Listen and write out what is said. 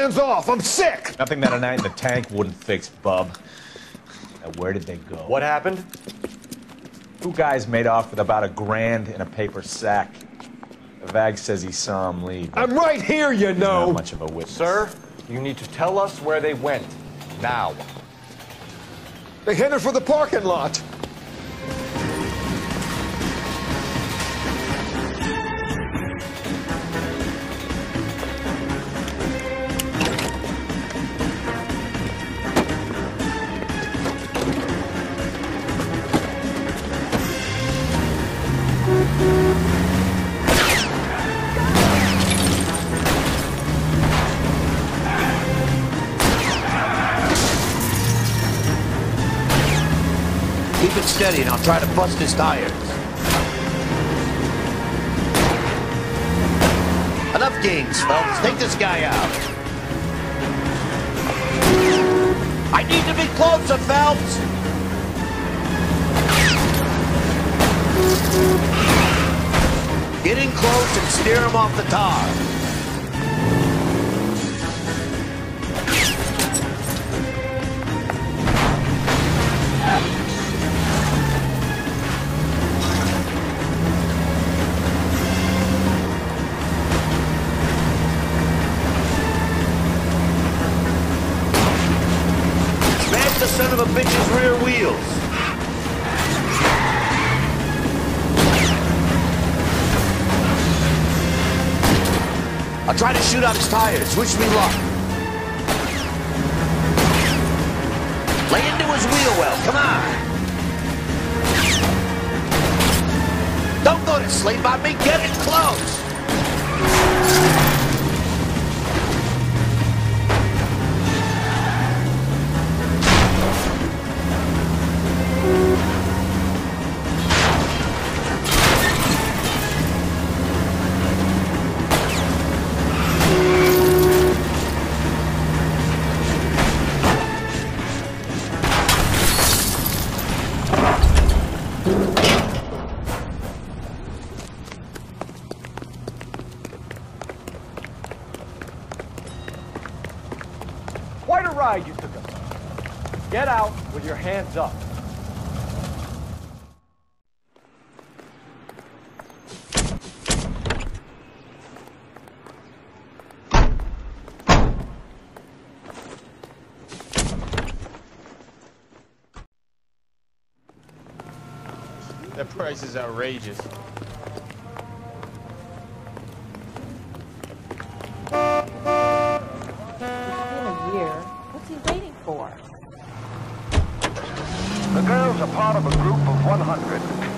Hands off! I'm sick! Nothing that a night in the tank wouldn't fix, bub. Now, where did they go? What happened? Two guys made off with about a grand in a paper sack. The Vag says he saw him leave. I'm right here, you know! not much of a witness. Sir, you need to tell us where they went. Now. They headed for the parking lot. Keep it steady and I'll try to bust his tires. Enough games, Phelps. Take this guy out. I need to be closer, Phelps. Get in close and steer him off the tar. Of a bitch's rear wheels. I'll try to shoot out his tires. Wish me luck. Lay into his wheel well. Come on. Don't go to sleep on me. Get it close. Ride you took us. Get out with your hands up. That price is outrageous. The girls are part of a group of 100.